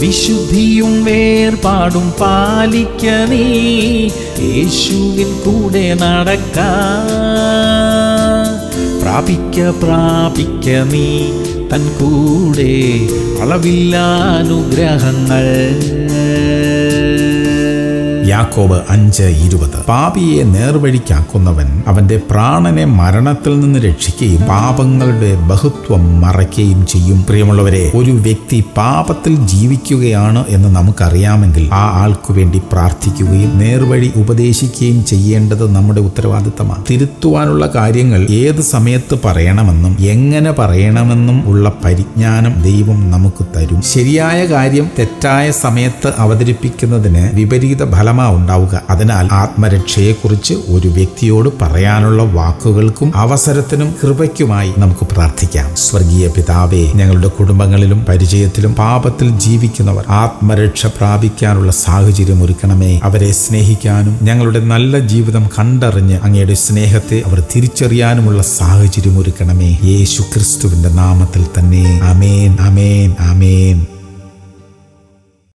വിശുദ്ധിയും വേർപാടും പാലിക്ക നീ. യേശുവിൻ കൂടെ നടക്ക. പ്രാപിക്ക പ്രാപിക്ക നീ. തൻ കൂടെ അളവില്ല അനുഗ്രഹങ്ങൾ. യാക്കോബ് അഞ്ച് ഇരുപത്. പാപിയെ നേർവഴിക്കാക്കുന്നവൻ അവന്റെ പ്രാണനെ മരണത്തിൽ നിന്ന് രക്ഷിക്കുകയും പാപങ്ങളുടെ ബഹുത്വം മറയ്ക്കുകയും ചെയ്യും. പ്രിയമുള്ളവരെ ഒരു വ്യക്തി പാപത്തിൽ ജീവിക്കുകയാണ് എന്ന് നമുക്കറിയാമെങ്കിൽ ആ ആൾക്കു വേണ്ടി പ്രാർത്ഥിക്കുകയും നേർവഴി ഉപദേശിക്കുകയും ചെയ്യേണ്ടത് നമ്മുടെ ഉത്തരവാദിത്തമാണ്. തിരുത്തുവാനുള്ള കാര്യങ്ങൾ ഏത് സമയത്ത് പറയണമെന്നും എങ്ങനെ പറയണമെന്നും ഉള്ള പരിജ്ഞാനം ദൈവം നമുക്ക് തരും. ശരിയായ കാര്യം തെറ്റായ സമയത്ത് അവതരിപ്പിക്കുന്നതിന് വിപരീത ഫലമാ ഉണ്ടാവുക. അതിനാൽ ആത്മരക്ഷയെക്കുറിച്ച് ഒരു വ്യക്തിയോട് പറയാനുള്ള വാക്കുകൾക്കും അവസരത്തിനും കൃപയ്ക്കുമായി നമുക്ക് പ്രാർത്ഥിക്കാം. സ്വർഗീയ പിതാവേ ഞങ്ങളുടെ കുടുംബങ്ങളിലും പരിചയത്തിലും പാപത്തിൽ ജീവിക്കുന്നവർ ആത്മരക്ഷ പ്രാപിക്കാനുള്ള സാഹചര്യം ഒരുക്കണമേ. അവരെ സ്നേഹിക്കാനും ഞങ്ങളുടെ നല്ല ജീവിതം കണ്ടറിഞ്ഞ് അങ്ങയുടെ സ്നേഹത്തെ അവർ തിരിച്ചറിയാനുമുള്ള സാഹചര്യം ഒരുക്കണമേ. യേശു ക്രിസ്തുവിന്റെ നാമത്തിൽ തന്നെ. അമേൻ അമേൻ അമേൻ